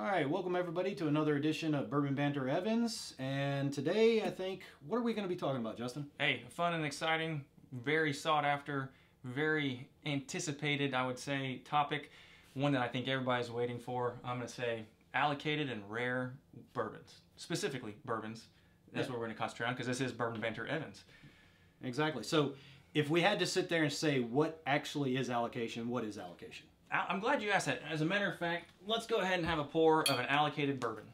All right, welcome everybody to another edition of Bourbon Banter Evans. And today, I think, what are we going to be talking about, Justin? Hey, fun and exciting, very sought after, very anticipated, I would say, topic. One that I think everybody's waiting for. I'm going to say allocated and rare bourbons, specifically bourbons. That's Yeah. what we're going to concentrate on because this is Bourbon Banter Evans. Exactly. So, if we had to sit there and say what actually is allocation, what is allocation? I'm glad you asked that. As a matter of fact, let's go ahead and have a pour of an allocated bourbon.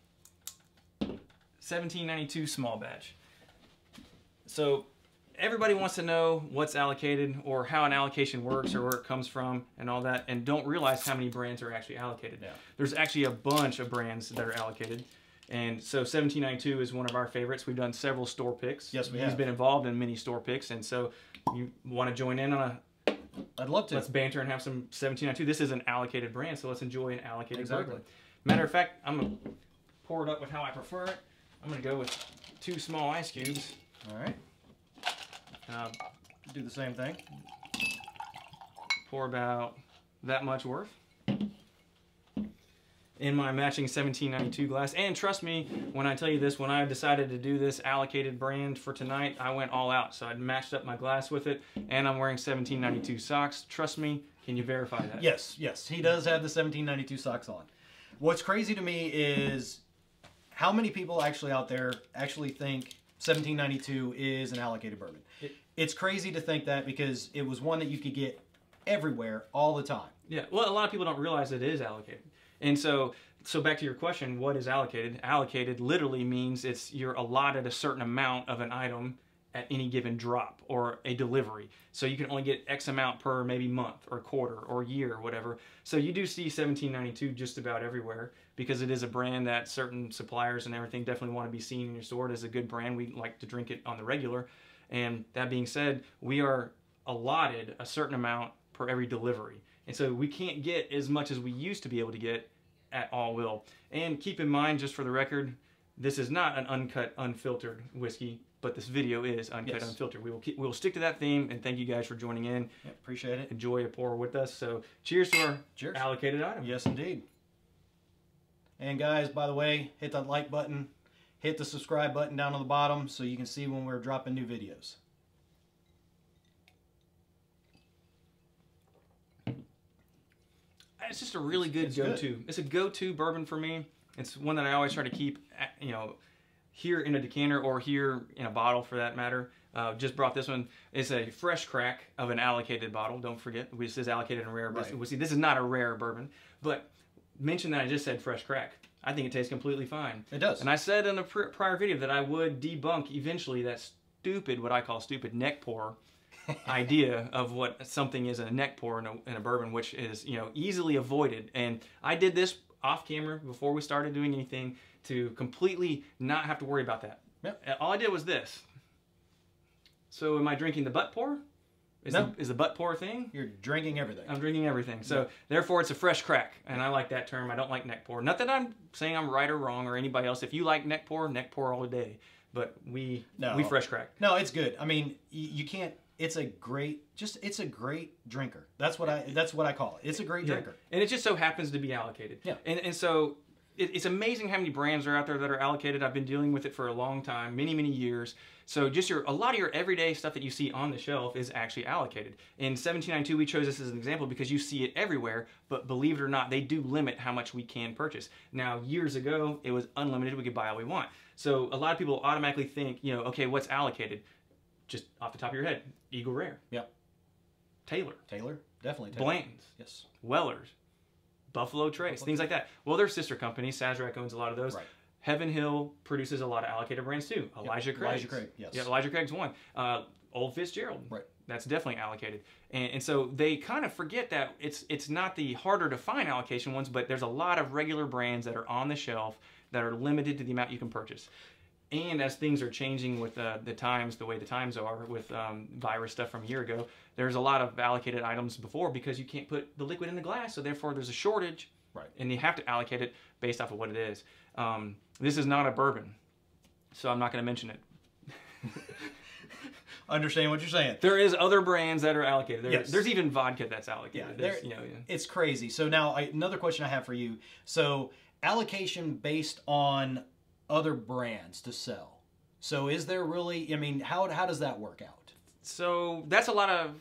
1792 small batch. So everybody wants to know what's allocated or how an allocation works or where it comes from and all that and don't realize how many brands are actually allocated. Yeah. There's actually a bunch of brands that are allocated. And so 1792 is one of our favorites. We've done several store picks. Yes, we He's have. been involved in many store picks and so you want to join in on a I'd love to. let's banter and have some 1792. This is an allocated brand, so let's enjoy an allocated Exactly. Matter of fact, I'm gonna pour it up with how I prefer it. I'm gonna go with two small ice cubes. All right, do the same thing. pour about that much worth in my matching 1792 glass. And trust me when I tell you this, when I decided to do this allocated brand for tonight, I went all out. So I matched up my glass with it, and I'm wearing 1792 socks. Trust me. Can you verify that? Yes, yes, he does have the 1792 socks on. What's crazy to me is how many people actually out there actually think 1792 is an allocated bourbon. It- it's crazy to think that because it was one that you could get everywhere all the time. Yeah, well, a lot of people don't realize it is allocated, and so so back to your question, what is allocated? Allocated literally means it's you're allotted a certain amount of an item at any given drop or a delivery. So you can only get X amount per maybe month or quarter or year or whatever. So you do see 1792 just about everywhere because it is a brand that certain suppliers and everything definitely want to be seen in your store. It is a good brand. We like to drink it on the regular. And that being said, we are allotted a certain amount per every delivery. And so we can't get as much as we used to be able to get at All Will. And keep in mind, just for the record, this is not an uncut, unfiltered whiskey, but this video is uncut, Yes. unfiltered. We will keep, we will stick to that theme, and thank you guys for joining in. Yeah, appreciate it. Enjoy a pour with us. So, cheers to our Cheers. allocated item. Yes, indeed. And guys, by the way, hit that like button, hit the subscribe button down on the bottom so you can see when we're dropping new videos. It's just a really good It's go-to. It's a go-to bourbon for me. It's one that I always try to keep, at, you know, here in a decanter or here in a bottle for that matter. Uh, just brought this one. It's a fresh crack of an allocated bottle. Don't forget, this is allocated and rare. Right. Right. See, this is not a rare bourbon, but mention that I just said fresh crack. I think it tastes completely fine. It does. And I said in a pr- prior video that I would debunk eventually that stupid, what I call stupid neck pour idea of what something is in a neck pour in a, in a bourbon, which is you know easily avoided. And I did this off camera before we started doing anything to completely not have to worry about that. Yep. Uh, All I did was this. So am I drinking the butt pour? Is, No. the, is the butt pour thing? You're drinking everything. I'm drinking everything. So therefore, it's a fresh crack, and I like that term. I don't like neck pour. Not that I'm saying I'm right or wrong or anybody else. If you like neck pour, neck pour all day. But we No. we fresh crack. No, it's good. I mean, you can't. It's a great, just it's a great drinker. That's what I. That's what I call it. It's a great drinker. And it just so happens to be allocated. Yeah. And, and so it, it's amazing how many brands are out there that are allocated. I've been dealing with it for a long time, many, many years. So just your a lot of your everyday stuff that you see on the shelf is actually allocated. In 1792, we chose this as an example because you see it everywhere. But believe it or not, they do limit how much we can purchase. Now, years ago, it was unlimited. We could buy all we want. So a lot of people automatically think, you know, okay, what's allocated? Just off the top of your head, Eagle Rare, Yep. Taylor, Taylor, definitely. Taylor. Blanton's. Yes. Wellers, Buffalo Trace, things like that. Well, they're sister companies. Sazerac owns a lot of those. Right. Heaven Hill produces a lot of allocated brands too. Elijah Craig. Elijah Craig, yes. Yeah, Elijah Craig's one. Uh, Old Fitzgerald. Right. That's definitely allocated. And, and so they kind of forget that it's it's not the harder to find allocation ones, but there's a lot of regular brands that are on the shelf that are limited to the amount you can purchase. And as things are changing with uh, the times, the way the times are with um, virus stuff from a year ago, there's a lot of allocated items before because you can't put the liquid in the glass, so therefore there's a shortage, Right. and you have to allocate it based off of what it is. Um, this is not a bourbon, so I'm not going to mention it. Understand what you're saying. There is other brands that are allocated. There, Yes. There's even vodka that's allocated. Yeah, there- you know, yeah. It's crazy. So now I, another question I have for you. So allocation based on other brands to sell. So is there really? I mean, how how does that work out So that's a lot of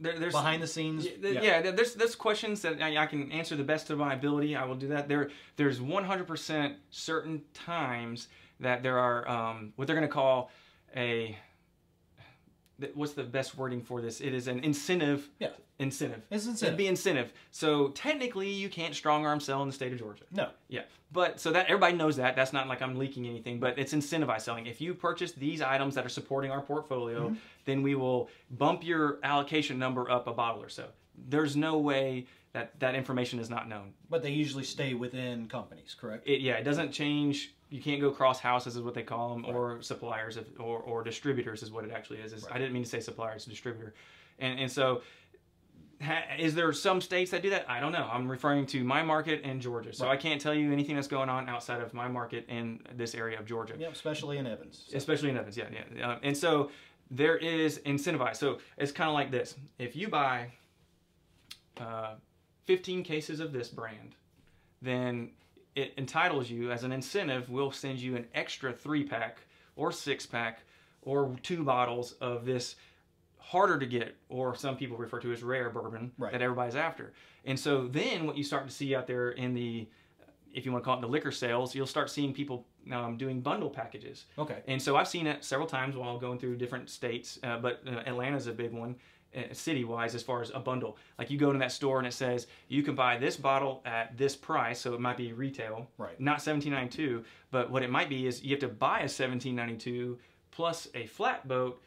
there, there's behind the scenes? Yeah, th- yeah, there's there's questions that I, I can answer the best of my ability. I will do that. There there's 100% certain times that there are um, what they're going to call a what's the best wording for this? It is an incentive. Yeah. Incentive. It's It'd be incentive. So technically, you can't strong arm sell in the state of Georgia. No. Yeah, but so that everybody knows that. That's not like I'm leaking anything, but it's incentivized selling. If you purchase these items that are supporting our portfolio, Mm-hmm. then we will bump your allocation number up a bottle or so. There's no way that that information is not known. But they usually stay within companies, correct? It, yeah, it doesn't change. You can't go cross houses, is what they call them, or suppliers, if, or or distributors, is what it actually is. Is I didn't mean to say supplier; it's distributor, and and so. Ha, is there some states that do that? I don't know. I'm referring to my market and Georgia, so I can't tell you anything that's going on outside of my market in this area of Georgia Yep, especially in Evans. So- especially in Evans. Yeah, yeah. Uh, and so there is incentivized. So it's kind of like this: if you buy uh, 15 cases of this brand, then it entitles you as an incentive. We'll send you an extra three pack or six pack or two bottles of this harder to get, or some people refer to as rare bourbon Right. that everybody's after. And so then what you start to see out there in the if you want to call it the liquor sales, you'll start seeing people um, doing bundle packages. Okay. And so I've seen it several times while going through different states, uh, but uh, Atlanta's a big one, Uh, city wise, as far as a bundle. Like you go to that store and it says you can buy this bottle at this price, so it might be retail, Right. not seventeen ninety two, but what it might be is you have to buy a seventeen ninety two plus a flatboat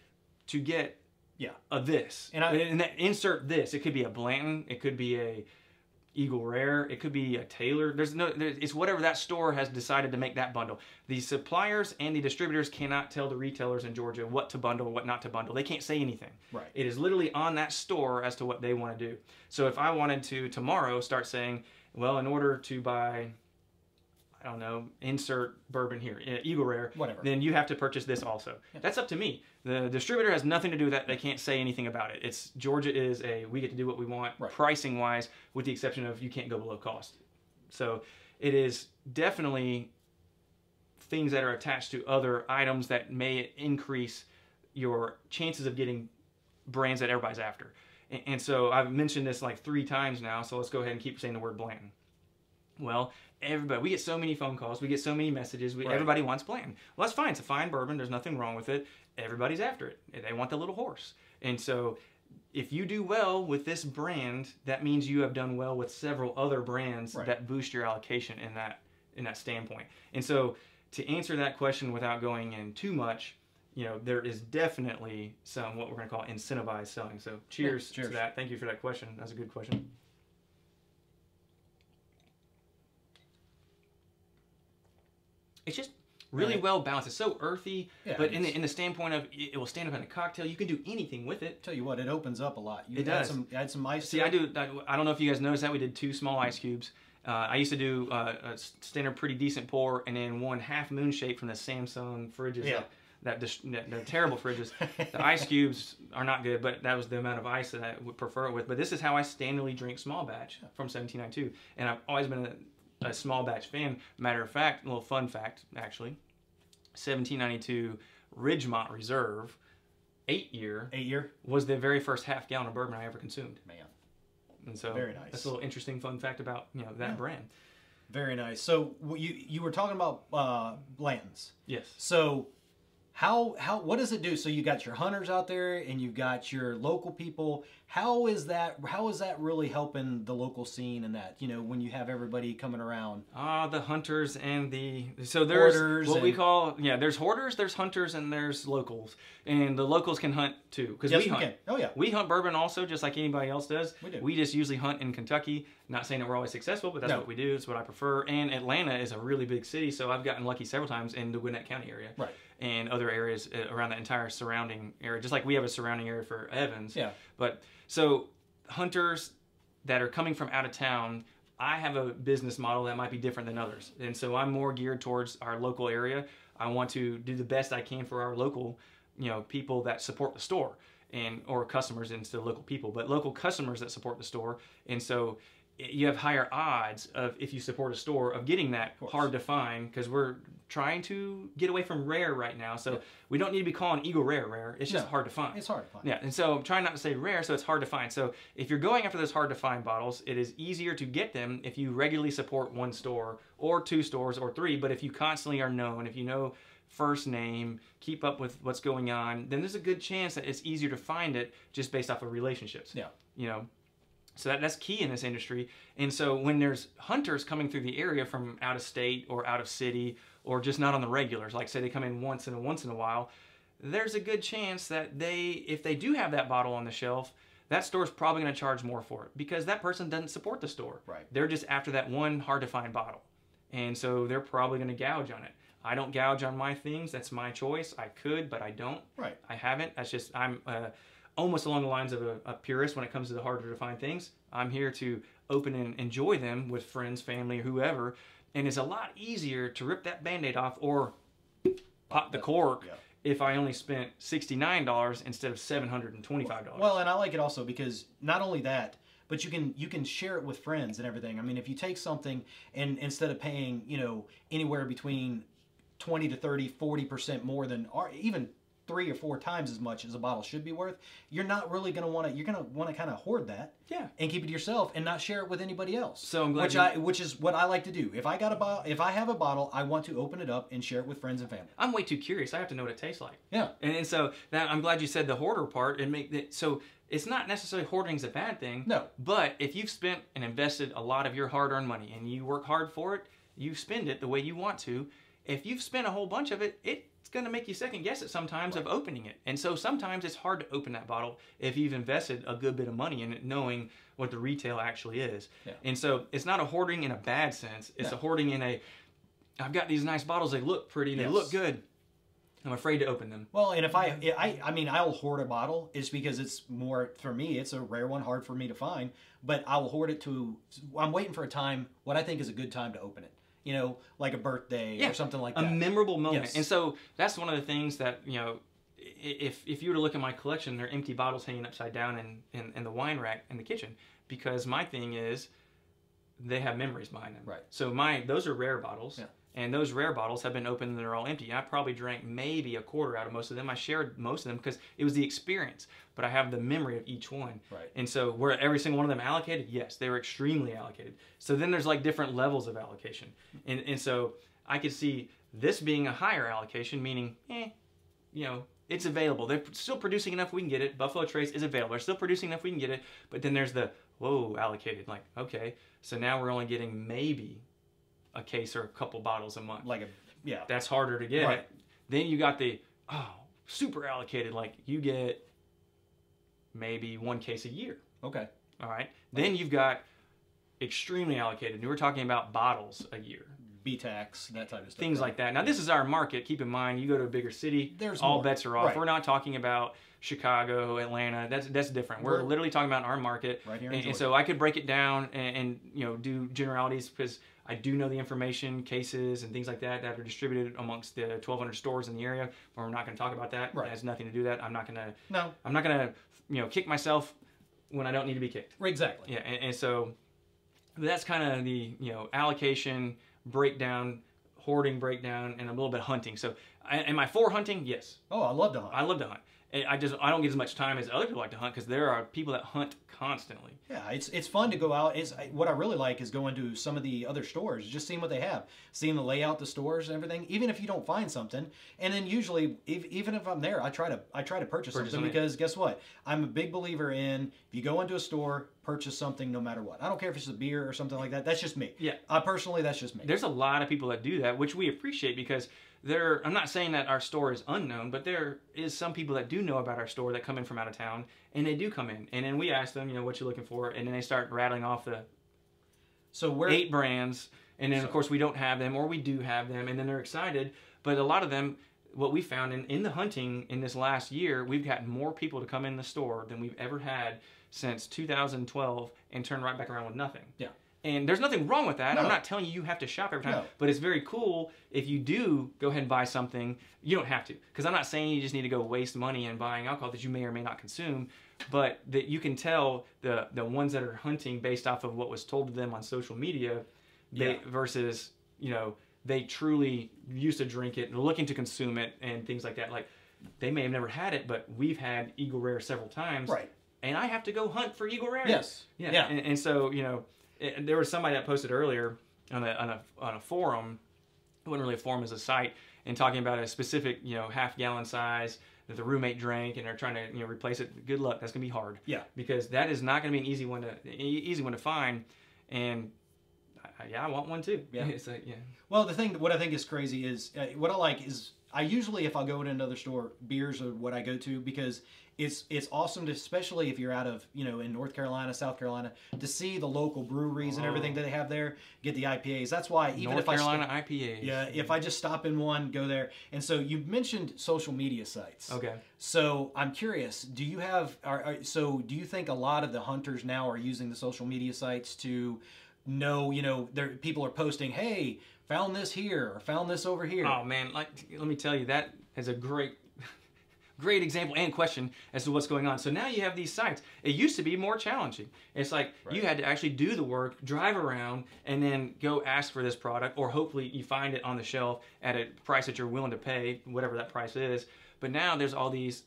to get Yeah. a this. And I- and that, insert this. It could be a Blanton. It could be a Eagle Rare. It could be a Taylor. There's no. There, it's whatever that store has decided to make that bundle. The suppliers and the distributors cannot tell the retailers in Georgia what to bundle, what not to bundle. They can't say anything. Right. It is literally on that store as to what they want to do. So if I wanted to tomorrow start saying, well, in order to buy, I don't know, insert bourbon here, uh, Eagle Rare, Whatever. then you have to purchase this also. That's up to me. The distributor has nothing to do with that. They can't say anything about it. It's Georgia is a we get to do what we want Right. pricing wise, with the exception of you can't go below cost. So it is definitely things that are attached to other items that may increase your chances of getting brands that everybody's after. And, and so I've mentioned this like three times now. So let's go ahead and keep saying the word Blanton. Well, everybody, we get so many phone calls, we get so many messages. We, Right. Everybody wants Blanton. Well, that's fine. It's a fine bourbon. There's nothing wrong with it. Everybody's after it. They want the little horse. And so, if you do well with this brand, that means you have done well with several other brands Right. that boost your allocation in that in that standpoint. And so, to answer that question without going in too much, you know, there is definitely some what we're going to call incentivized selling. So, cheers, cheers. to that. Thank you for that question. That's a good question. It's just really Right. well balanced. It's so earthy, Yeah, but in the in the standpoint of it it will stand up in a cocktail. You can do anything with it. Tell you what, it opens up a lot. You It add does. Some, add some ice. See, I do. I, don't know if you guys noticed that we did two small ice cubes. Uh, I used to do uh, a standard, pretty decent pour, and then one half moon shape from the Samsung fridges. Yeah. That, that, that they're terrible fridges. The ice cubes are not good, but that was the amount of ice that I would prefer it with. But this is how I standardly drink small batch from 1792, and I've always been a, small batch fan. Matter of fact, a little fun fact actually, 1792 Ridgemont Reserve, eight year, Eight year. was the very first half gallon of bourbon I ever consumed. Man, And so Very nice. That's a little interesting fun fact about you know that Yeah. brand. very nice. So you you were talking about uh, Blanton's. Yes. So how how what does it do? So you got your hunters out there and you've got your local people. How is that how is that really helping the local scene and that, you know, when you have everybody coming around? Ah, the hunters and the so there's Hoarders what we call yeah. There's hoarders, there's hunters, and there's locals, and the locals can hunt too because Yes, we we hunt. can. Oh yeah. We hunt bourbon also, just like anybody else does. We do. We just usually hunt in Kentucky. Not saying that we're always successful, but that's No. what we do. It's what I prefer. And Atlanta is a really big city, so I've gotten lucky several times in the Gwinnett County area. Right. And other areas uh, around the entire surrounding area, just like we have a surrounding area for Evans. Yeah. But so hunters that are coming from out of town, I have a business model that might be different than others. And so I'm more geared towards our local area. I want to do the best I can for our local, you know, people that support the store and or customers instead of local people, but local customers that support the store. And so you have higher odds of if you support a store of getting that course. hard to find because we're trying to get away from rare right now. So we don't need to be calling Eagle Rare rare. It's just No, hard to find. It's hard to find. Yeah, and so I'm trying not to say rare, so it's hard to find. So if you're going after those hard to find bottles, it is easier to get them if you regularly support one store or two stores or three. But if you constantly are known, if you know first name, keep up with what's going on, then there's a good chance that it's easier to find it just based off of relationships. Yeah. You know, so that, that's key in this industry. And so when there's hunters coming through the area from out of state or out of city or just not on the regulars, like say they come in once in a once in a while, there's a good chance that they, if they do have that bottle on the shelf, that store's probably going to charge more for it because that person doesn't support the store. Right. They're just after that one hard to find bottle. And so they're probably going to gouge on it. I don't gouge on my things. That's my choice. I could, but I don't. Right. I haven't. That's just I'm uh, almost along the lines of a, a purist when it comes to the harder to find things. I'm here to open and enjoy them with friends, family, or whoever, and it's a lot easier to rip that band-aid off or pop the cork Yeah. if I only spent sixty-nine dollars instead of seven hundred and twenty-five dollars. Well, and I like it also because not only that, but you can you can share it with friends and everything. I mean, if you take something and instead of paying, you know, anywhere between 20 to 30, 40% more than or even three or four times as much as a bottle should be worth, you're not really going to want to you're going to want to kind of hoard that yeah. and keep it to yourself and not share it with anybody else. So I'm glad which you- I which is what I like to do. If I got a bottle, if I have a bottle, I want to open it up and share it with friends and family. I'm way too curious. I have to know what it tastes like. Yeah. And, and so that I'm glad you said the hoarder part and make that so it's not necessarily hoarding's a bad thing. No. But if you've spent and invested a lot of your hard-earned money and you work hard for it, you spend it the way you want to. If you've spent a whole bunch of it, it's going to make you second guess it sometimes of opening it. And so sometimes it's hard to open that bottle if you've invested a good bit of money in it, knowing what the retail actually is. Yeah. And so it's not a hoarding in a bad sense. It's No. a hoarding in a I've got these nice bottles. They look pretty. They Yes. look good. I'm afraid to open them. Well, and if I, I, I mean, I'll hoard a bottle. It's because it's more for me. It's a rare one, hard for me to find. But I will hoard it to. I'm waiting for a time. What I think is a good time to open it. You know, like a birthday or something like a that. memorable moment. Yes. And so that's one of the things that you know. If if you were to look at my collection, there are empty bottles hanging upside down in, in, in the wine rack in the kitchen. Because my thing is, they have memories behind them. Right. So my those are rare bottles. Yeah. And those rare bottles have been opened and they're all empty. And I probably drank maybe a quarter out of most of them. I shared most of them because it was the experience, but I have the memory of each one. Right. And so were every single one of them allocated? Yes, they were extremely allocated. So then there's like different levels of allocation. And and so I could see this being a higher allocation, meaning, eh, you know, it's available. They're still producing enough we can get it. Buffalo Trace is available. They're still producing enough we can get it. But then there's the whoa allocated. Like, okay, so now we're only getting maybe a case or a couple bottles a month. Like a, yeah. That's harder to get. Right. Then you got the oh super allocated. Like you get maybe one case a year. Okay. All right. Then you've got extremely allocated. And we're talking about bottles a year, B tax, that type of stuff. things right? like that. Now this is our market. Keep in mind, you go to a bigger city, There's all more. bets are off. Right. We're not talking about Chicago, Atlanta. That's that's different. We're, We're- literally talking about our market. Right here in and, and so I could break it down and, and you know do generalities because I do know the information, cases, and things like that that are distributed amongst the 1,200 stores in the area. But we're not going to talk about that. Right. It has nothing to do with that. I'm not going to. No. I'm not going to you know kick myself when I don't need to be kicked. Right exactly. Yeah, and, and so that's kind of the you know allocation breakdown, hoarding breakdown, and a little bit of hunting. So, I, am I for hunting? Yes, Oh, I love to hunt. I love to hunt. And I just I don't get as much time as other people like to hunt because there are people that hunt constantly. Yeah, it's it's fun to go out. It's what I really like is going to some of the other stores, just seeing what they have, seeing the layout, the stores, and everything. Even if you don't find something, and then usually, if, even if I'm there, I try to I try to purchase, Purchase something something. because guess what? I'm a big believer in if you go into a store, purchase something no matter what. I don't care if it's a beer or something like that. That's just me. Yeah. I personally, that's just me. There's a lot of people that do that, which we appreciate because there. I'm not saying that our store is unknown, but there is some people that do know about our store that come in from out of town, and they do come in, and then we ask them, you know, what you're looking for, and then they start rattling off the Sazerac brands, and then of course we don't have them, or we do have them, and then they're excited. But a lot of them, what we found in, in the hunting in this last year, we've gotten more people to come in the store than we've ever had since 2012, and turn right back around with nothing. Yeah. And there's nothing wrong with that. I'm not telling you you have to shop every time, No. but it's very cool if you do go ahead and buy something. You don't have to, because I'm not saying you just need to go waste money in buying alcohol that you may or may not consume. but that you can tell the the ones that are hunting based off of what was told to them on social media, they, Yeah. versus you know they truly used to drink it and looking to consume it and things like that. Like they may have never had it, but we've had Eagle Rare several times, Right. And I have to go hunt for Eagle Rare. Yes. Yeah. Yeah. And, and so, you know, it, there was somebody that posted earlier on a, on a, on a forum, it wasn't really a forum as a site, and talking about a specific, you know, half gallon size that the roommate drank and they're trying to, you know, replace it. Good luck. That's going to be hard. Yeah. Because that is not going to be an easy one to, easy one to find. And I, yeah, I want one too. Yeah. It's like, yeah. Well, the thing, what I think is crazy is uh, what I like is I usually, if I go in another store, beers are what I go to because it's it's awesome to, especially if you're out of you know in North Carolina, South Carolina, to see the local breweries and everything oh. that they have there. Get the IPAs. That's why even North if I Carolina IPAs. yeah, if I just stop in one, go there. And so you mentioned social media sites. Okay. So I'm curious, do you have are, are, so do you think a lot of the hunters now are using the social media sites to know, you know, there people are posting, "Hey, found this here or found this over here." Oh man, like let me tell you, that is a great great example and question as to what's going on. So now you have these sites. It used to be more challenging. It's like you had to actually do the work, drive around, and then go ask for this product, or hopefully you find it on the shelf at a price that you're willing to pay, whatever that price is. But now there's all these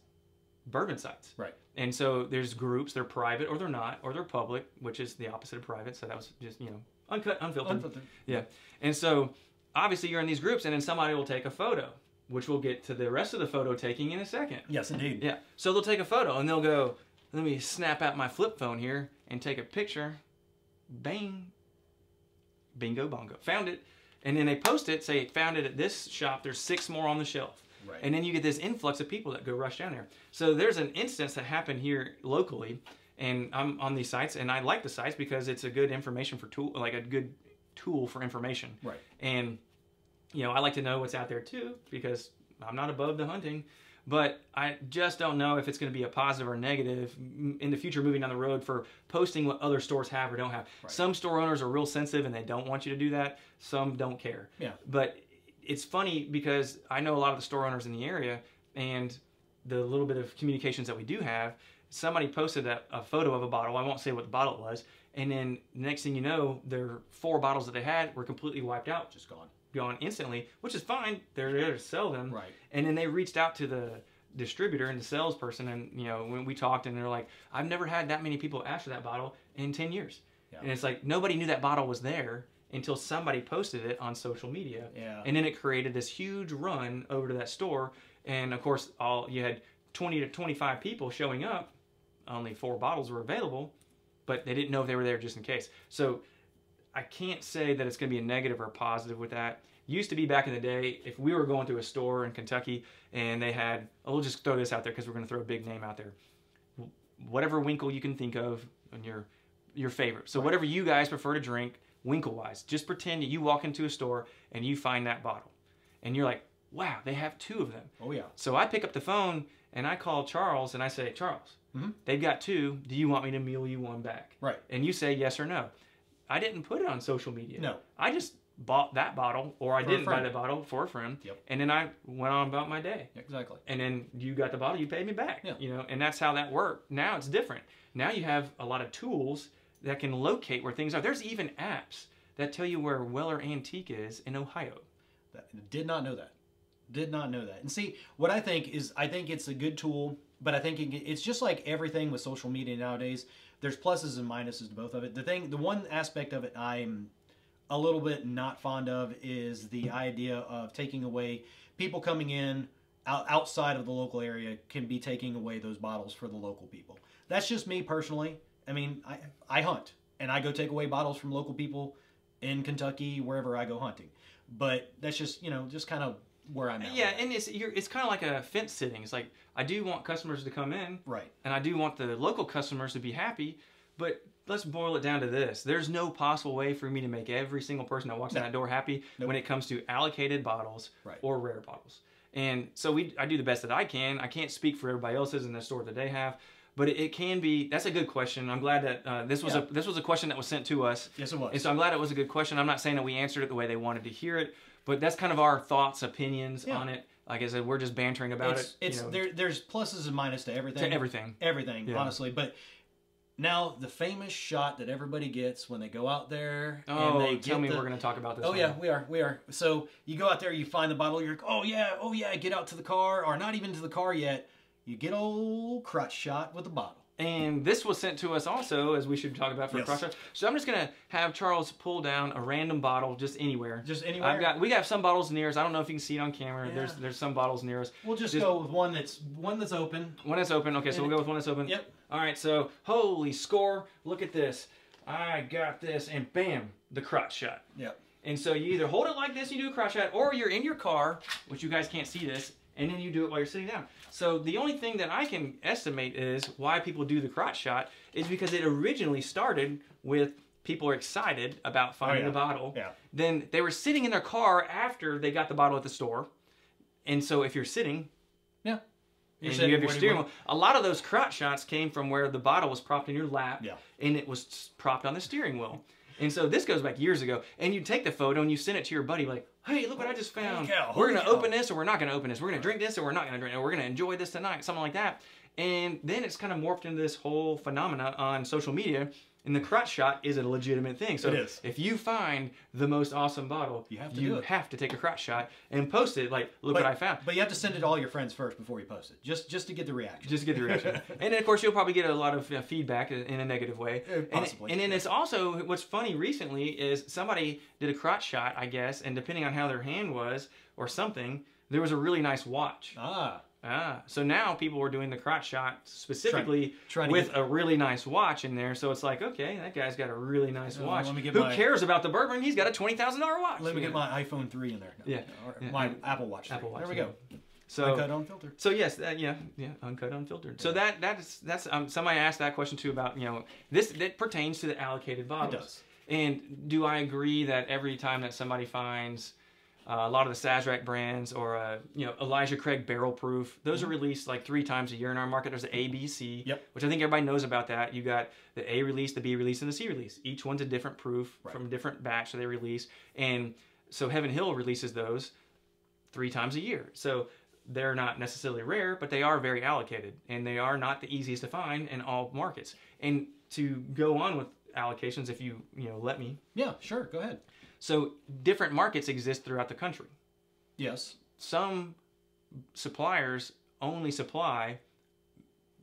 bourbon sites. Right. And so there's groups, they're private or they're not, or they're public, which is the opposite of private. So that was just, you know, uncut, unfiltered. Unfiltered. Yeah. And so obviously you're in these groups and then somebody will take a photo, which we'll get to the rest of the photo taking in a second. Yes, indeed. Yeah. So they'll take a photo and they'll go, let me snap out my flip phone here and take a picture. Bang. Bingo bongo. Found it. And then they post it, say, found it at this shop. There's six more on the shelf. Right. And then you get this influx of people that go rush down there. So there's an instance that happened here locally, and I'm on these sites, and I like the sites because it's a good information for tool, like a good tool for information. Right. And you know, I like to know what's out there too because I'm not above the hunting, but I just don't know if it's going to be a positive or negative in the future moving down the road for posting what other stores have or don't have. Right. Some store owners are real sensitive and they don't want you to do that. Some don't care. Yeah. But it's funny because I know a lot of the store owners in the area and the little bit of communications that we do have, somebody posted a, a photo of a bottle. I won't say what the bottle was. And then next thing you know, their four bottles that they had were completely wiped out Just gone. Gone instantly, which is fine. They're there to sell them. Right. And then they reached out to the distributor and the salesperson, and you know when we talked, and they're like, "I've never had that many people ask for that bottle in ten years." Yeah. And it's like nobody knew that bottle was there until somebody posted it on social media. Yeah. And then it created this huge run over to that store, and of course, all you had twenty to twenty-five people showing up. Only four bottles were available, but they didn't know if they were there just in case. So I can't say that it's going to be a negative or a positive with that. Used to be back in the day, if we were going to a store in Kentucky and they had, oh, we'll just throw this out there because we're going to throw a big name out there. Whatever Winkle you can think of and your your favorite. So whatever you guys prefer to drink, Winkle wise, just pretend that you walk into a store and you find that bottle, and you're like, wow, they have two of them. Oh yeah. So I pick up the phone and I call Charles and I say, Charles, Mhm. they've got two. Do you want me to mail you one back? Right. And you say yes or no. I didn't put it on social media. No. I just bought that bottle, or I For didn't buy that bottle for a friend. Yep. And then I went on about my day. Exactly. And then you got the bottle, you paid me back. Yeah. You know, and that's how that worked. Now it's different. Now you have a lot of tools that can locate where things are. There's even apps that tell you where Weller Antique is in Ohio. That, did not know that. Did not know that. And see, what I think is, I think it's a good tool, but I think it's just like everything with social media nowadays. There's pluses and minuses to both of it. The thing, the one aspect of it I'm a little bit not fond of is the idea of taking away people coming in outside of the local area can be taking away those bottles for the local people. That's just me personally. I mean, I I hunt and I go take away bottles from local people in Kentucky wherever I go hunting. But that's just you know just kind of where I'm at. Yeah, and it's you're, it's kind of like a fence sitting. It's like I do want customers to come in, right. and I do want the local customers to be happy, but let's boil it down to this: there's no possible way for me to make every single person that walks in No. that door happy Nope. when it comes to allocated bottles Right. or rare bottles. And so we, I do the best that I can. I can't speak for everybody else's in the store that they have, but it, it can be. That's a good question. I'm glad that uh, this was Yeah. a this was a question that was sent to us. Yes, it was. And so I'm glad it was a good question. I'm not saying that we answered it the way they wanted to hear it, but that's kind of our thoughts, opinions Yeah. on it. like I said, we're just bantering about it's it. it's you know, there. There's pluses and minuses to everything. to everything. everything, Yeah. honestly. But now the famous shot that everybody gets when they go out there Oh, and they tell me the, we're going to talk about this. Oh yeah, we are, we are. So you go out there, you find the bottle. You're like, oh yeah, oh yeah. Get out to the car, or not even to the car yet. You get old crotch shot with the bottle. And this was sent to us also, as we should talk about for Yes. a cross So I'm just gonna have Charles pull down a random bottle just anywhere. Just anywhere. I've got we have some bottles near us. I don't know if you can see it on camera. Yeah. There's there's some bottles near us. We'll just, just- go with one that's one that's open. One that's open. Okay, so we'll go with one that's open. Yep. All right. So holy score! Look at this. I got this, and bam, the crotch shot. Yep. And so you either hold it like this, and you do a crotch shot, or you're in your car, which you guys can't see this, and then you do it while you're sitting down. So the only thing that I can estimate is why people do the crotch shot is because it originally started with people are excited about finding Oh, yeah. the bottle. Yeah. Then they were sitting in their car after they got the bottle at the store. And so if you're sitting Yeah. and sitting you have your steering wheel, a lot of those crotch shots came from where the bottle was propped in your lap Yeah. and it was propped on the steering wheel. And so this goes back years ago. And you take the photo and you send it to your buddy, like, hey, look what I just found. cow, we're going to open this or we're not going to open this. We're going to drink this or we're not going to drink it. We're going to enjoy this tonight, something like that. And then it's kind of morphed into this whole phenomena on social media. And the crotch shot is a legitimate thing. So It is. if you find the most awesome bottle, You have to do it. have to take a crotch shot and post it. Like, look what I found. But you have to send it to all your friends first before you post it, just just to get the reaction. just to get the reaction. and then, of course, you'll probably get a lot of uh, feedback in a negative way. Uh, And- possibly, And, then yeah. it's also what's funny recently is somebody did a crotch shot, I guess, and depending on how their hand was or something, there was a really nice watch. ah, Ah, so now people were doing the crotch shot specifically trying to with get- a really nice watch in there. So it's like, okay, that guy's got a really nice Uh, watch. let me get Who my- cares about the bourbon? He's got a twenty thousand dollar watch. let me get my iPhone three in there. No, Yeah, or yeah. my Apple Watch. 3. Apple Watch. There we yeah. go. So Uncut, unfiltered. So yes, that, yeah, yeah, uncut, unfiltered. So that that's that's um, somebody asked that question too about you know this that pertains to the allocated bottles. does. And do I agree that every time that somebody finds uh, a lot of the Sazerac brands or uh, you know Elijah Craig Barrel Proof, those are released like three times a year in our market. There's the A, B, C, Mm-hmm. Yep. which I think everybody knows about that. You got the A release, the B release, and the C release. Each one's a different proof Right. from a different batch that they release, and so Heaven Hill releases those three times a year. So they're not necessarily rare, but they are very allocated, and they are not the easiest to find in all markets. And to go on with allocations, if you you know let me, Yeah, sure. Go ahead. So different markets exist throughout the country. Yes. Some suppliers only supply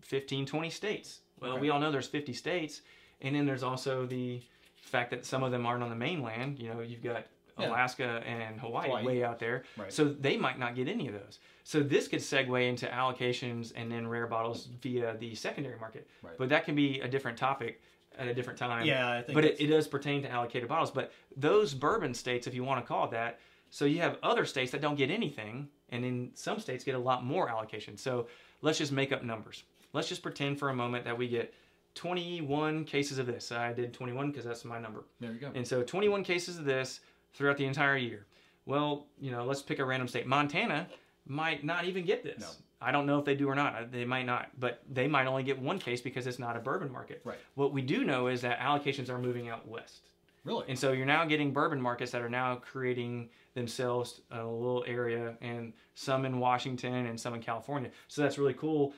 15, 20 states. Well, Okay. we all know there's 50 states, and then there's also the fact that some of them aren't on the mainland. You know, you've got Yeah. Alaska and Hawaii, Hawaii. way out there. Right. So they might not get any of those. So this could segue into allocations and then rare bottles via the secondary market. Right. But that can be a different topic at a different time. Yeah, I think But it, it does pertain to allocated bottles. But those bourbon states, if you want to call it that, so you have other states that don't get anything, and then some states get a lot more allocation. So let's just make up numbers. Let's just pretend for a moment that we get 21 cases of this. I did 21 because that's my number. There you go. And so 21 cases of this throughout the entire year. Well, you know, let's pick a random state. Montana might not even get this. No. I don't know if they do or not. They might not, but they might only get one case because it's not a bourbon market. Right. What we do know is that allocations are moving out west. Really? And so you're now getting bourbon markets that are now creating themselves a little area, and some in Washington and some in California. So that's really cool.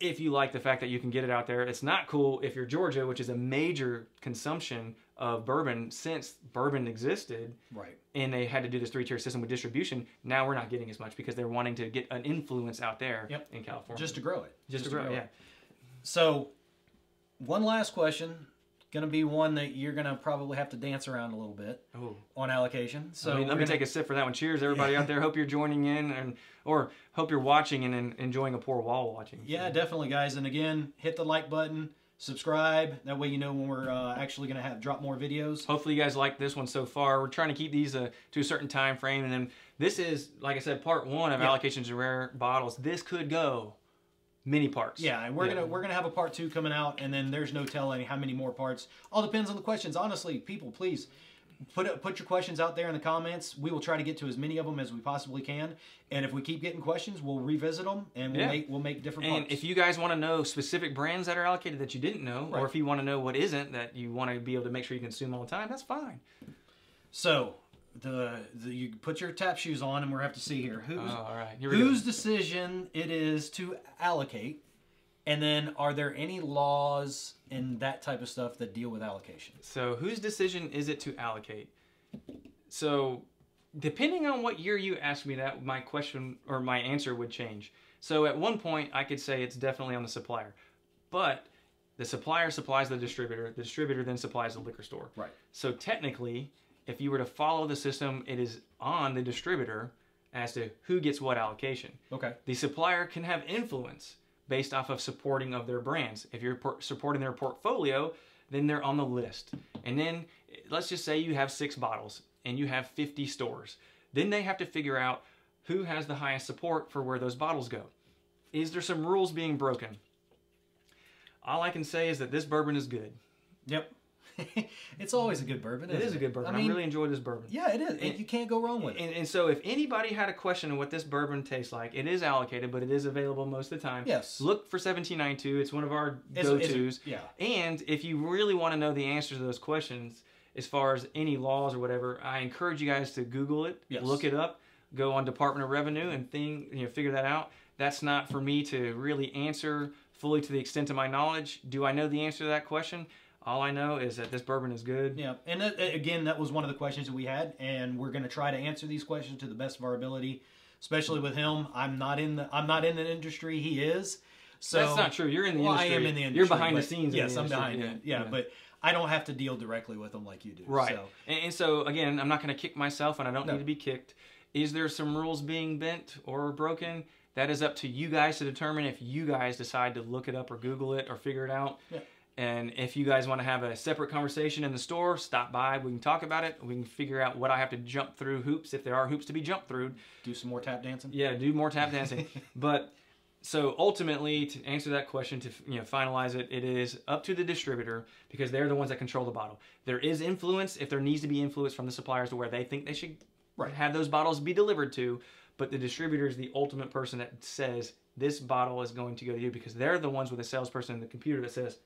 If you like the fact that you can get it out there, it's not cool if you're Georgia, which is a major consumption of bourbon since bourbon existed, right. and they had to do this three-tier system with distribution. Now we're not getting as much because they're wanting to get an influence out there Yep. in California. Just to grow it. just to grow, yeah. So, one last question. Going to be one that you're going to probably have to dance around a little bit Oh. on allocation. So, I mean, let me gonna- take a sip for that one. Cheers, everybody out there. Hope you're joining in, and or hope you're watching and, and enjoying a pour wall watching. Yeah, definitely, guys. And again, hit the like button, subscribe. That way, you know when we're uh, actually going to have drop more videos. Hopefully, you guys like this one so far. We're trying to keep these uh, to a certain time frame, and then this is, like I said, part one of Yeah. allocations of rare bottles. This could go many parts. Yeah, and we're gonna we're gonna have a part two coming out, and then there's no telling how many more parts. All depends on the questions. Honestly, people, please put put your questions out there in the comments. We will try to get to as many of them as we possibly can. And if we keep getting questions, we'll revisit them and we'll Yeah. make we'll make different And parts. if you guys want to know specific brands that are allocated that you didn't know, Right. or if you want to know what isn't that you want to be able to make sure you consume all the time, that's fine. So, the, the you put your tap shoes on, and we're have to see here who's Oh, all right. Here whose decision it is to allocate, and then are there any laws and that type of stuff that deal with allocation? So, whose decision is it to allocate? So, depending on what year you ask me that, my question or my answer would change. So, at one point, I could say it's definitely on the supplier, but the supplier supplies the distributor. The distributor then supplies the liquor store. Right. So, technically, if you were to follow the system, it is on the distributor as to who gets what allocation. Okay. The supplier can have influence based off of supporting of their brands. If you're supporting their portfolio, then they're on the list. And then let's just say you have six bottles and you have 50 stores. Then they have to figure out who has the highest support for where those bottles go. Is there some rules being broken? All I can say is that this bourbon is good. Yep. it's always a good bourbon. It is a good bourbon. I, I really enjoy this bourbon. yeah, it is. And you can't go wrong with it. And, and so, if anybody had a question of what this bourbon tastes like, it is allocated, but it is available most of the time. Yes. Look for 1792. It's one of our go tos. yeah. And if you really want to know the answers to those questions, as far as any laws or whatever, I encourage you guys to Google it, Yes. look it up, go on Department of Revenue and thing, you know, figure that out. That's not for me to really answer fully to the extent of my knowledge. Do I know the answer to that question? All I know is that this bourbon is good. Yeah, and that, again, that was one of the questions that we had, and we're going to try to answer these questions to the best of our ability. Especially with him, I'm not in the I'm not in the industry. He is. So That's not true. You're in the well, industry. I am in the industry. You're behind the scenes. Yes, the I'm behind it. Yeah, but I don't have to deal directly with him like you do. Right. So, And, and so again, I'm not going to kick myself, and I don't No. need to be kicked. Is there some rules being bent or broken? That is up to you guys to determine if you guys decide to look it up or Google it or figure it out. Yeah. And if you guys want to have a separate conversation in the store, stop by. We can talk about it. We can figure out what I have to jump through hoops if there are hoops to be jumped through. do some more tap dancing. Yeah, do more tap dancing. but so ultimately, to answer that question, to you know finalize it, it is up to the distributor because they're the ones that control the bottle. There is influence if there needs to be influence from the suppliers to where they think they should Right. have those bottles be delivered to, but the distributor is the ultimate person that says this bottle is going to go to you because they're the ones with a salesperson in the computer that says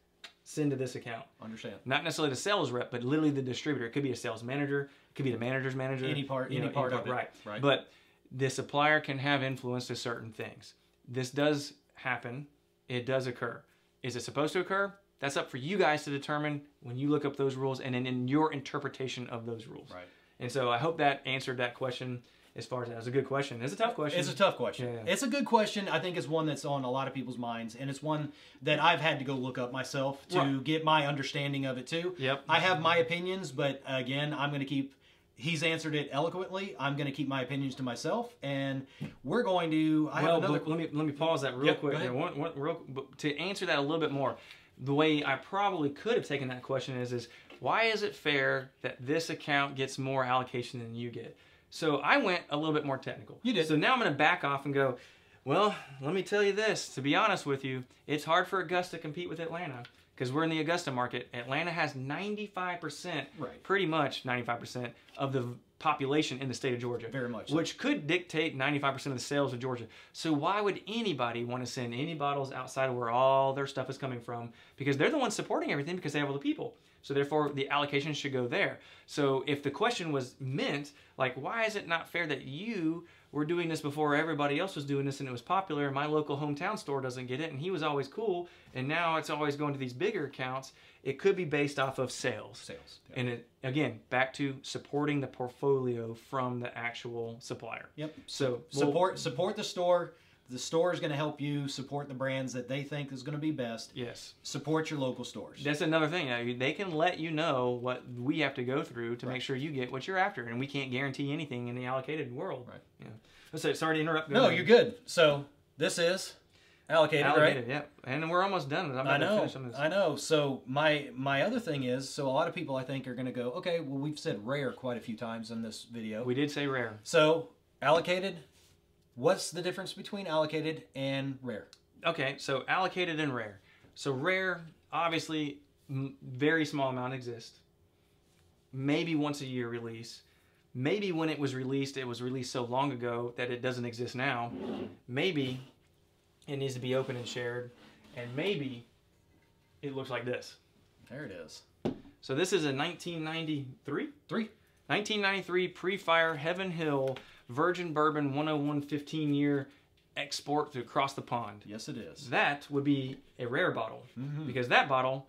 send to this account. Understand? Not necessarily the sales rep, but literally the distributor. It could be a sales manager, it could be the manager's manager. Any part- you any part of it. Right. Right. But the supplier can have influence to certain things. This does happen. It does occur. Is it supposed to occur? That's up for you guys to determine when you look up those rules and then in your interpretation of those rules. Right. And so I hope that answered that question as far as that was a good question. It's a tough question. It's a tough question. Yeah, yeah. It's a good question. I think it's one that's on a lot of people's minds, and it's one that I've had to go look up myself to Right. get my understanding of it too. Yep. I have my opinions, but again, I'm going to keep. He's answered it eloquently. I'm going to keep my opinions to myself, and we're going to. I well, have another. let me let me pause that real Yep, quick. There. One, one, real, to answer that a little bit more, the way I probably could have taken that question is is why is it fair that this account gets more allocation than you get? So I went a little bit more technical. You did. So now I'm going to back off and go. Well, let me tell you this. To be honest with you, it's hard for Augusta to compete with Atlanta because we're in the Augusta market. Atlanta has 95%, Right. pretty much 95% of the population in the state of Georgia. Very much so. Which could dictate 95% of the sales of Georgia. So why would anybody want to send any bottles outside of where all their stuff is coming from? Because they're the ones supporting everything because they have all the people. So therefore, the allocation should go there. So if the question was meant, like, why is it not fair that you were doing this before everybody else was doing this and it was popular and my local hometown store doesn't get it and he was always cool and now it's always going to these bigger accounts, it could be based off of sales. Sales. Yeah. And it, again, back to supporting the portfolio from the actual supplier. Yep. So we'll- Support support the store. The store is going to help you support the brands that they think is going to be best. Yes, Support your local stores. that's another thing. Uh, They can let you know what we have to go through to make sure you get what you're after, and we can't guarantee anything in the allocated world. Right. Yeah. So, sorry to interrupt. Go No, ahead. you're good. So this is allocated, right? allocated. Yeah, and we're almost done. I'm I know, finish some of this. I know. So my my other thing is, so a lot of people I think are going to go, okay, well we've said rare quite a few times in this video. We did say rare. so allocated, what's the difference between allocated and rare? Okay, so allocated and rare. So rare, obviously, m- very small amount exist. Maybe once a year release. Maybe when it was released, it was released so long ago that it doesn't exist now. Maybe it needs to be open and shared, and maybe it looks like this. There it is. So this is a 1993. Three. 1993 pre-fire Heaven Hill Virgin Bourbon 101 15 year export to across the pond. Yes, it is. That would be a rare bottle mm-hmm. because that bottle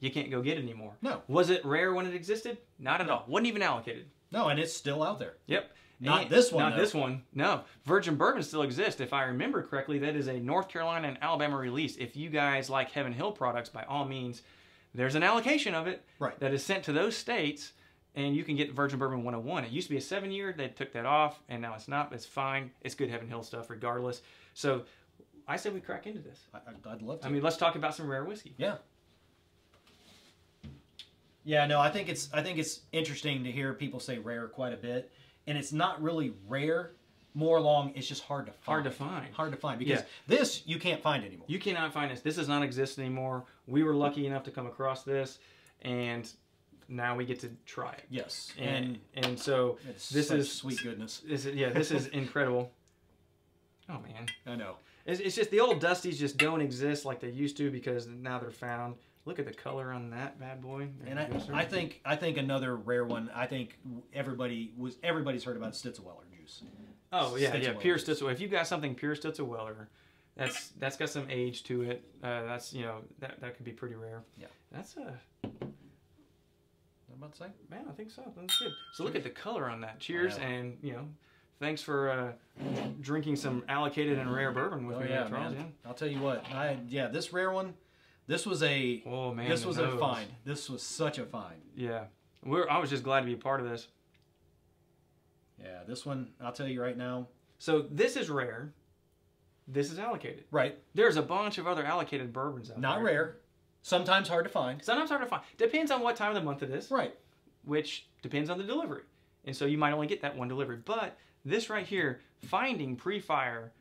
you can't go get anymore. No. Was it rare when it existed? Not at all. Wasn't even allocated. No, and it's still out there. Yep. Not And- this one, Not though. this one. No. Virgin Bourbon still exists. If I remember correctly, that is a North Carolina and Alabama release. If you guys like Heaven Hill products, by all means, there's an allocation of it Right. that is sent to those states, and you can get Virgin Bourbon 101. It used to be a seven year. They took that off, and now it's not. It's fine. It's good Heaven Hill stuff, regardless. So I said we crack into this. I, I'd love to. I mean, let's talk about some rare whiskey. Yeah. Yeah, no, I think it's I think it's interesting to hear people say rare quite a bit, and it's not really rare. More along, it's just hard to find. Hard to find. Hard to find because Yeah. this you can't find anymore. You cannot find this. This does not exist anymore. We were lucky enough to come across this, and now we get to try it. yes, And and and so it's this is sweet goodness. This is, yeah, this is incredible. Oh man, I know. it's, it's just the old Dusties just don't exist like they used to because now they're found. Look at the color on that bad boy. There And I. I think I think another rare one. I think everybody was everybody's heard about Stitzel-Weller juice. oh yeah, yeah, pure juice. Stitzel. If you've got something pure Stitzel-Weller, that's that's got some age to it. Uh, that's you know that that could be pretty rare. Yeah. that's a about to say? man. I think so. That's good. So look at the color on that. Cheers, Yeah. and you know, thanks for uh, drinking some allocated and rare bourbon with Oh me, yeah, Charles. man. I'll tell you what. I yeah, this rare one. This was a Oh man, this was nose. a find. This was such a find. Yeah, we're. I was just glad to be a part of this. Yeah, this one. I'll tell you right now. So this is rare. This is allocated. Right, There's a bunch of other allocated bourbons out not there. Not rare. Sometimes hard to find. Sometimes hard to find. Depends on what time of the month it is, Right. which depends on the delivery. And so you might only get that one delivery. But this right here, finding pre-fire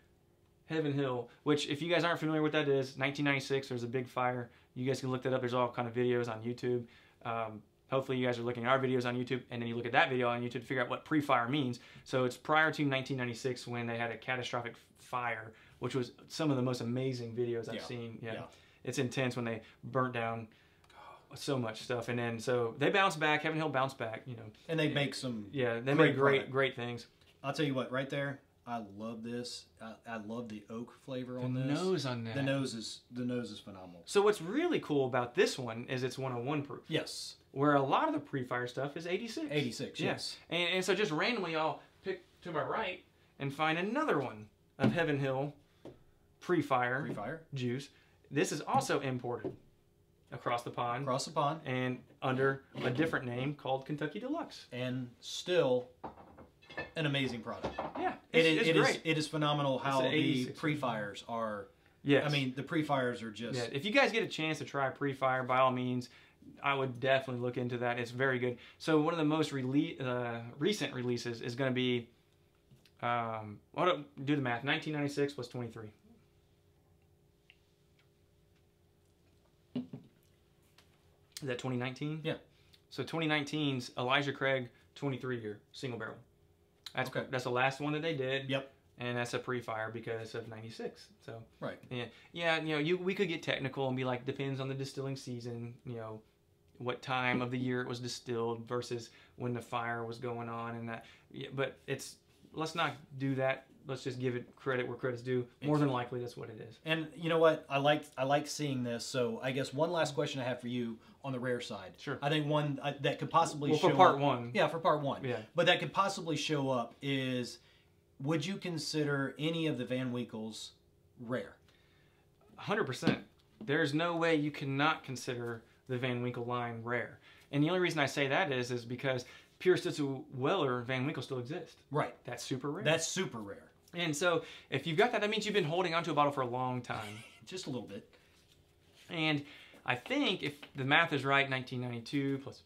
Heaven Hill, which if you guys aren't familiar with that is, 1996. There's a big fire. You guys can look that up. There's all kind of videos on YouTube. Um, hopefully you guys are looking at our videos on YouTube, and then you look at that video on YouTube to figure out what pre-fire means. So it's prior to 1996 when they had a catastrophic fire, which was some of the most amazing videos I've Yeah. seen. Yeah. Yeah. It's intense when they burnt down so much stuff, and then so they bounce back. Heaven Hill bounced back. You know, And they make some. yeah, they Great made great product. great things. I'll tell you what. Right there. I love this. I, I love the oak flavor on this. The nose on that. The nose is the nose is phenomenal. So what's really cool about this one is it's 101 proof, Yes. where a lot of the pre-fire stuff is 86. 86. Yeah. Yes. And, and so just randomly, I'll pick to my right and find another one of Heaven Hill pre-fire pre-fire juice. This is also imported across the pond across the pond, and under a different name called Kentucky Deluxe. and still an amazing product. Yeah, it's, is. it's it is- great. It is phenomenal how the pre-fires are. yes. I mean, the pre-fires are just. Yeah, if you guys get a chance to try pre-fire, by all means, I would definitely look into that. It's very good. So one of the most rele- uh, recent releases is going to be, um, what do the math? 1996 plus 23. Is that 2019? Yeah. So 2019's Elijah Craig 23 year single barrel. That's Okay. that's the last one that they did. Yep. And that's a pre-fire because of 96. So Right. yeah, yeah, you know, you we could get technical and be like, depends on the distilling season, you know, what time of the year it was distilled versus when the fire was going on and that. Yeah, but it's let's not do that. Let's just give it credit where credit's due. More than likely, that's what it is. And you know what? I like I like seeing this. So I guess one last question I have for you on the rare side. Sure. I think one uh, that could possibly Well, show for part up- one, Yeah, for part one. Yeah. But that could possibly show up is, would you consider any of the Van Winkles rare? hundred percent. There's no way you cannot consider the Van Winkle line rare. And the only reason I say that is is because pure Stitzel Weller Van Winkle still exist. Right. That's super rare. That's super rare. and so if you've got that, that means you've been holding onto a bottle for a long time. Just a little bit. And I think if the math is right, 1992 plus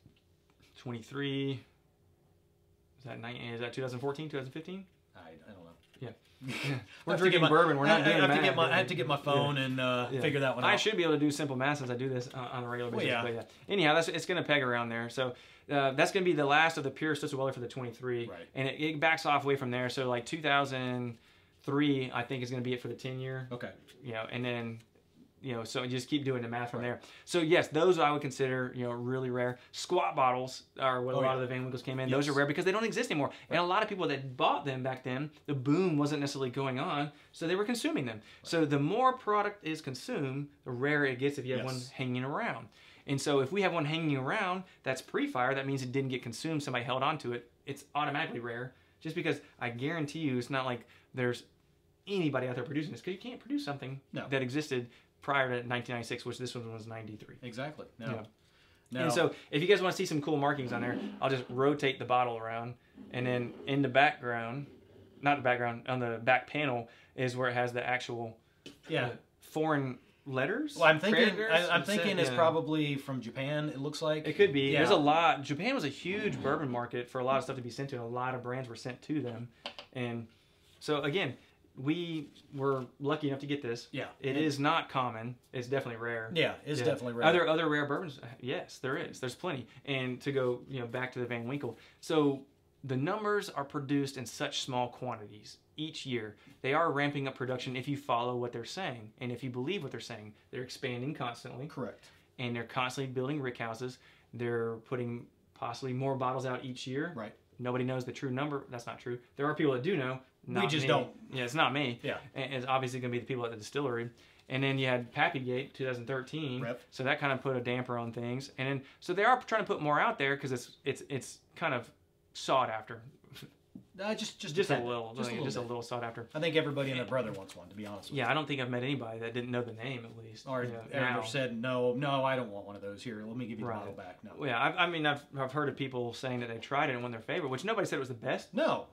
23. Is that nine, is that 2014, 2015? I, I don't know. Yeah. We're drinking my- bourbon. We're not I, doing I have math. to get my I have to get my phone and uh, Yeah. figure that one out. I should be able to do simple math since I do this on, a regular Well, basis. yeah. But yeah. Anyhow, that's it's going to peg around there. So uh, that's going to be the last of the pure Stitzel Weller for the 23. Right. And it, it backs off away from there. So like 2003, I think is going to be it for the 10 year. Okay. You know, and then you know, so you just keep doing the math from there. So yes, those I would consider, you know, really rare. Squat bottles are what Oh, a lot yeah. of the Van Winkles came in. Those are rare because they don't exist anymore. And a lot of people that bought them back then, the boom wasn't necessarily going on, so they were consuming them. So the more product is consumed, the rarer it gets if you have one hanging around. And so if we have one hanging around that's pre-fire, that means it didn't get consumed. Somebody held on to it. It's automatically rare, just because I guarantee you, it's not like there's anybody out there producing this because you can't produce something No. that existed prior to 1996, which this one was 93. Exactly. No. Yeah. No. And so, if you guys want to see some cool markings on there, I'll just rotate the bottle around, and then in the background, not the background, on the back panel is where it has the actual yeah. uh, foreign letters. Well, I'm thinking. I, I'm It thinking it's yeah. probably from Japan. It looks like It could be. Yeah. There's a lot. Japan was a huge bourbon market for a lot of stuff to be sent to, and a lot of brands were sent to them. And so again, we were lucky enough to get this. Yeah. It is not common. It's definitely rare. Yeah, it's Yeah. definitely rare. Are there other rare bourbons? Yes, there is. There's plenty. And to go, you know, back to the Van Winkle. So the numbers are produced in such small quantities each year. They are ramping up production if you follow what they're saying and if you believe what they're saying. They're expanding constantly Correct. and they're constantly building rick houses. They're putting possibly more bottles out each year. Right. Nobody knows the true number. That's not true. There are people that do know. Not just me. don't. Yeah, it's not me. Yeah. And it's obviously going to be the people at the distillery. And then you had Pappygate 2013. Rep. So that kind of put a damper on things. And then so they are trying to put more out there because it's it's it's kind of sought after. Uh, just just Just a tad. little, Just a little. just a little sought after. I think everybody and their brother wants one. To be honest. With Yeah, I don't think I've met anybody that didn't know the name at least. you. Or you know, ever said no, no, I don't want one of those. Here, let me give you the Right. bottle back. No. Yeah, I, I mean, I've, I've heard of people saying that they tried it and won their favorite, which nobody said it was the best, No.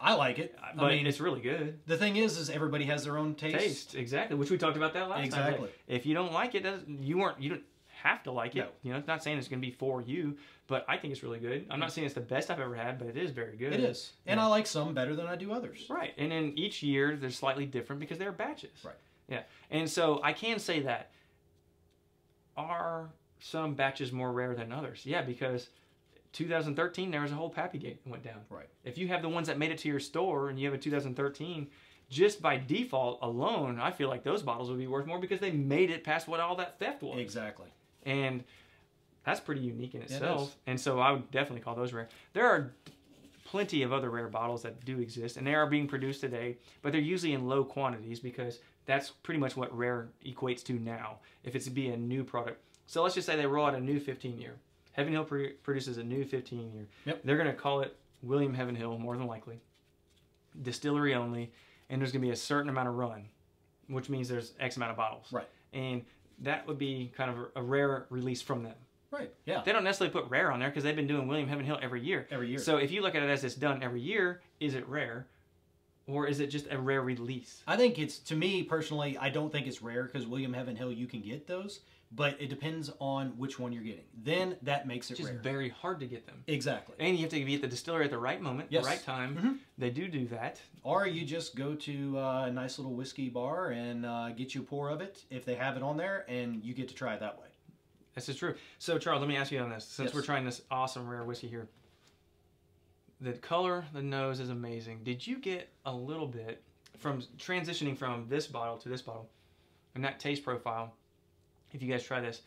I like it. but I mean, it's really good. the thing is, is everybody has their own taste. Taste exactly, which we talked about that last time. Exactly. If you don't like it, doesn't- you weren't you don't have to like it. No. You know, it's not saying it's going to be for you, but I think it's really good. I'm not saying it's the best I've ever had, but it is very good. It is, and I like some better than I do others. Right, and then each year they're slightly different because they're batches. Right. Yeah, and so I can say that. Are some batches more rare than others? Yeah, because 2013 there was a whole Pappygate that went down. Right. If you have the ones that made it to your store and you have a 2013, just by default alone, I feel like those bottles would be worth more because they made it past what all that theft was. Exactly. And that's pretty unique in itself. is. and so I would definitely call those rare. There are plenty of other rare bottles that do exist, and they are being produced today, but they're usually in low quantities because that's pretty much what rare equates to now. If it's to be a new product, so let's just say they roll out a new 15 year. Heaven Hill pro- produces a new 15 year. Yep. They're going to call it William Heavenhill more than likely, distillery only, and there's going to be a certain amount of run, which means there's X amount of bottles. Right. And that would be kind of a, a rare release from them. Right. Yeah. They don't necessarily put rare on there because they've been doing William Heavenhill every year. Every year. So if you look at it as it's done every year, is it rare, or is it just a rare release? I think it's to me personally. I don't think it's rare because William Heavenhill you can get those, but it depends on which one you're getting. Then that makes it just rare. very hard to get them. exactly. And you have to be at the distillery at the right moment, Yes. the right time. Mhm. They do do that. Or you just go to uh, a nice little whiskey bar and uh, get you a pour of it if they have it on there, and you get to try it that way. This is true. So Charles, let me ask you on this. Since Yes. we're trying this awesome rare whiskey here, the color, the nose is amazing. Did you get a little bit from transitioning from this bottle to this bottle, and that taste profile? If you guys try this,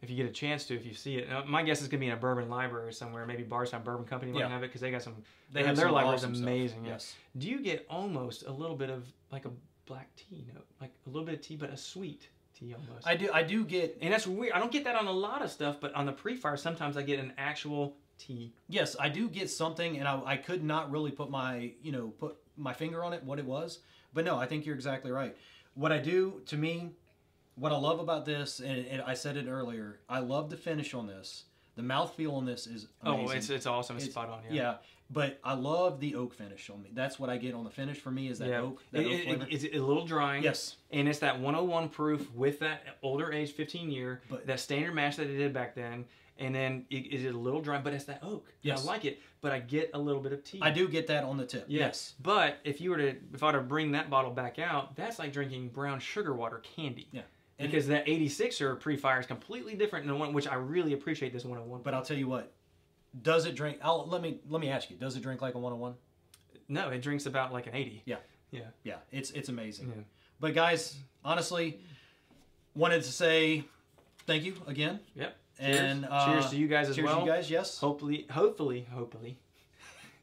if you get a chance to, if you see it, now, my guess is gonna be in a bourbon library somewhere. Maybe Bardstown Bourbon Company might Yeah. have it because they got some. They have their library is awesome amazing. Yes. Do you get almost a little bit of like a black tea note, like a little bit of tea, but a sweet tea almost? I do. I do get. And that's weird. I don't get that on a lot of stuff, but on the pre-fire, sometimes I get an actual tea. Yes, I do get something, and I, I could not really put my you know put my finger on it what it was, but no, I think you're exactly right. What I do to me, what I love about this, and, and I said it earlier, I love the finish on this. The mouthfeel on this is amazing. Oh, it's it's awesome. It's, It's- spot on. yeah. Yeah. but I love the oak finish on me. That's what I get on the finish for me is that Yeah. oak. That It- oak it- it's a little drying. yes, And it's that 101 proof with that older age 15 year, But- that standard mash that they did back then. And then it is a little dry, but it's that oak. Yes. I like it, but I get a little bit of tea. I do get that on the tip. Yes. But if you were to, if I were to bring that bottle back out, that's like drinking brown sugar water candy. Yeah. And- because that 86er pre-fire is completely different than the one, which I really appreciate this 101. But I'll tell you what. Does it drink? I'll let me let me ask you. Does it drink like a 101? no, it drinks about like an 80. Yeah. Yeah. Yeah, it's it's amazing. Yeah. But guys, honestly, wanted to say thank you again. Yep. And cheers, uh, cheers to you guys as cheers well. to you guys. Yes. Hopefully, hopefully, hopefully,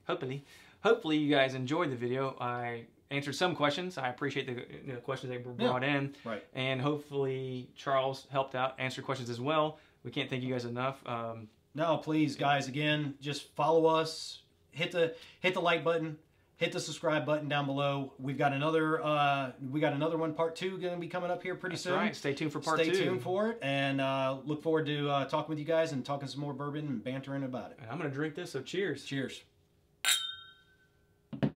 hopefully, hopefully you guys enjoyed the video. I answered some questions. I appreciate the, you know, questions that were Yeah. brought in, Right. and hopefully Charles helped out answer questions as well. We can't thank you guys enough. Um, No, please, guys. Again, just follow us. Hit the hit the like button. Hit the subscribe button down below. We've got another uh, we got another one part two going to be coming up here pretty that's soon. right. Stay tuned for part Stay two. tuned for it, and uh, look forward to uh, talking with you guys and talking some more bourbon and bantering about it. And I'm gonna drink this. So cheers. Cheers.